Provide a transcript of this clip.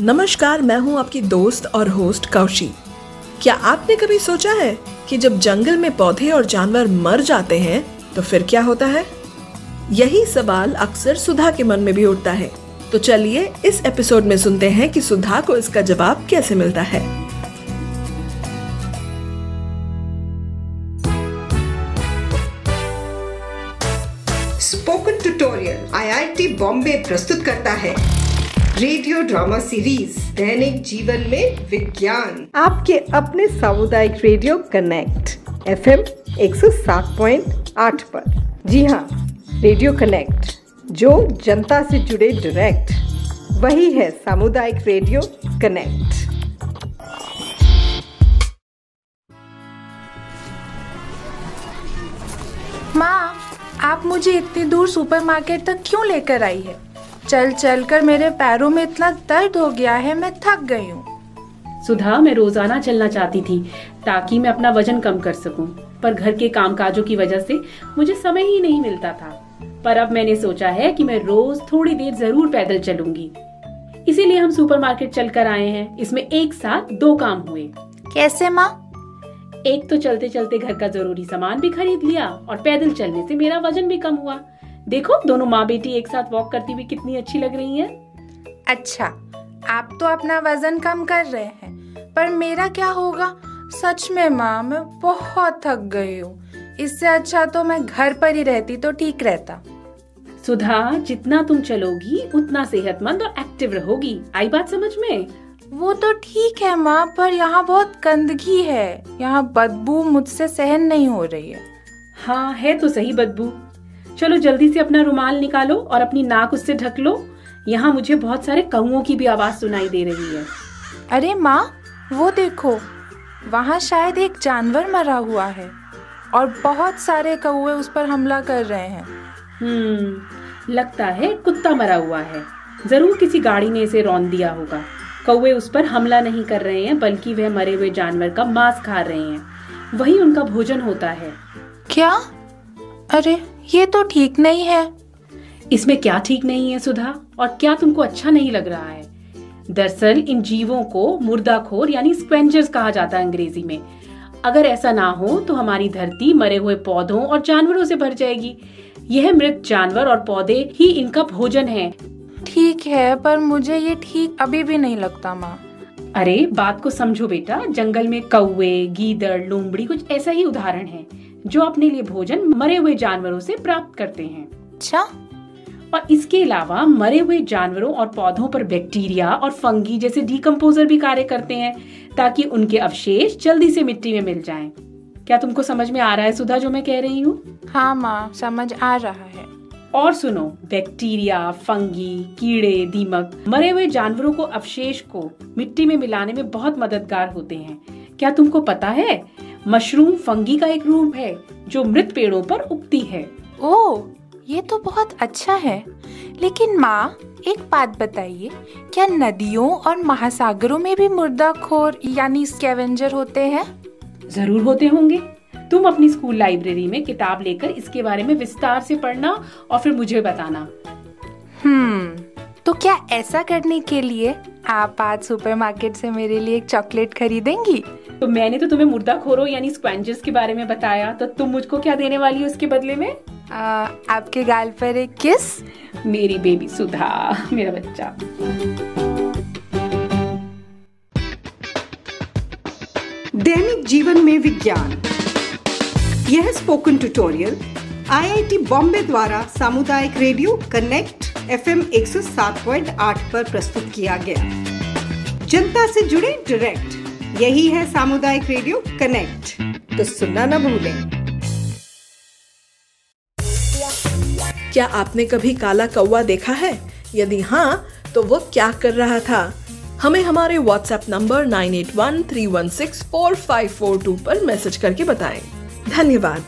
नमस्कार, मैं हूँ आपकी दोस्त और होस्ट कौशी। क्या आपने कभी सोचा है कि जब जंगल में पौधे और जानवर मर जाते हैं तो फिर क्या होता है? यही सवाल अक्सर सुधा के मन में भी उठता है। तो चलिए इस एपिसोड में सुनते हैं कि सुधा को इसका जवाब कैसे मिलता है। स्पोकन ट्यूटोरियल आईआईटी बॉम्बे प्रस्तुत करता है। रेडियो ड्रामा सीरीज़ दैनिक जीवन में विज्ञान। आपके अपने सामुदायिक रेडियो कनेक्ट एफएम 107.8 पर। जी हाँ रेडियो कनेक्ट जो जनता से जुड़े डायरेक्ट वही है सामुदायिक रेडियो कनेक्ट माँ, आप मुझे इतनी दूर सुपरमार्केट तक क्यों लेकर आई है? चल चल कर मेरे पैरों में इतना दर्द हो गया है मैं थक गई हूँ। सुधा मैं रोज़ाना चलना चाहती थी ताकि मैं अपना वज़न कम कर सकूँ, पर घर के कामकाजों की वजह से मुझे समय ही नहीं मिलता था। पर अब मैंने सोचा है कि मैं रोज थोड़ी देर ज़रूर पैदल चलूँगी। इसीलिए हम सुपरमार्केट चलकर आए हैं। इसमें एक साथ दो काम हुए। कैसे माँ? एक तो चलते चलते घर का ज़रूरी सामान भी खरीद लिया और पैदल चलने से मेरा वज़न भी कम हुआ। देखो दोनों माँ बेटी एक साथ वॉक करती हुई कितनी अच्छी लग रही हैं। अच्छा आप तो अपना वज़न कम कर रहे हैं पर मेरा क्या होगा? सच में माँ मैं बहुत थक गई हूँ। इससे अच्छा तो मैं घर पर ही रहती तो ठीक रहता। सुधा जितना तुम चलोगी उतना सेहतमंद और एक्टिव रहोगी। आई बात समझ में? वो तो ठीक है माँ पर यहाँ बहुत गंदगी है। यहाँ बदबू मुझसे सहन नहीं हो रही है। हाँ है तो सही बदबू। चलो जल्दी से अपना रुमाल निकालो और अपनी नाक उससे ढक लो। यहाँ मुझे बहुत सारे कौओं की भी आवाज़ सुनाई दे रही है। अरे माँ वो देखो वहाँ शायद एक जानवर मरा हुआ है और बहुत सारे कौए उस पर हमला कर रहे हैं। हम्म लगता है कुत्ता मरा हुआ है। ज़रूर किसी गाड़ी ने इसे रौन दिया होगा। कौवे उस पर हमला नहीं कर रहे हैं बल्कि वह मरे हुए जानवर का मांस खा रहे हैं। वही उनका भोजन होता है। क्या? अरे ये तो ठीक नहीं है। इसमें क्या ठीक नहीं है सुधा? और क्या तुमको अच्छा नहीं लग रहा है? दरअसल इन जीवों को मुर्दाखोर यानी स्क्वेंजर्स कहा जाता है अंग्रेज़ी में। अगर ऐसा ना हो तो हमारी धरती मरे हुए पौधों और जानवरों से भर जाएगी। यह मृत जानवर और पौधे ही इनका भोजन है। ठीक है पर मुझे ये ठीक अभी भी नहीं लगता माँ। अरे बात को समझो बेटा। जंगल में कौए गीदड़ लोमड़ी कुछ ऐसा ही उदाहरण है। जो अपने लिए भोजन मरे हुए जानवरों से प्राप्त करते हैं। अच्छा। और इसके अलावा मरे हुए जानवरों और पौधों पर बैक्टीरिया और फंगी जैसे डीकम्पोजर भी कार्य करते हैं ताकि उनके अवशेष जल्दी से मिट्टी में मिल जाएँ। क्या तुमको समझ में आ रहा है सुधा जो मैं कह रही हूँ? हाँ माँ समझ आ रहा है। और सुनो बैक्टीरिया फंगी कीड़े दीमक मरे हुए जानवरों को अवशेष को मिट्टी में मिलाने में बहुत मददगार होते हैं। क्या तुमको पता है मशरूम फंगी का एक रूप है जो मृत पेड़ों पर उगती है। ओ ये तो बहुत अच्छा है। लेकिन माँ एक बात बताइए क्या नदियों और महासागरों में भी मुर्दाखोर यानी स्कैवेंजर होते हैं? ज़रूर होते होंगे। तुम अपनी स्कूल लाइब्रेरी में किताब लेकर इसके बारे में विस्तार से पढ़ना और फिर मुझे बताना। हम्म तो क्या ऐसा करने के लिए आप आज सुपरमार्केट से मेरे लिए एक चॉकलेट खरीदेंगी? तो मैंने तो तुम्हें मुर्दा खोरो यानी स्क्वेंजर्स के बारे में बताया तो तुम मुझको क्या देने वाली हो उसके बदले में? आ, आपके गाल पर एक किस? मेरी बेबी सुधा मेरा बच्चा। दैनिक जीवन में विज्ञान। यह स्पोकन ट्यूटोरियल आईआईटी बॉम्बे द्वारा सामुदायिक रेडियो कनेक्ट एफएम 107.8 पर प्रस्तुत किया गया। जनता से जुड़े डायरेक्ट यही है सामुदायिक रेडियो कनेक्ट। तो सुनना ना भूलें। क्या आपने कभी काला कौवा देखा है? यदि हाँ तो वो क्या कर रहा था? हमें हमारे व्हाट्सएप नंबर 9813164542 पर मैसेज करके बताएँ। धन्यवाद।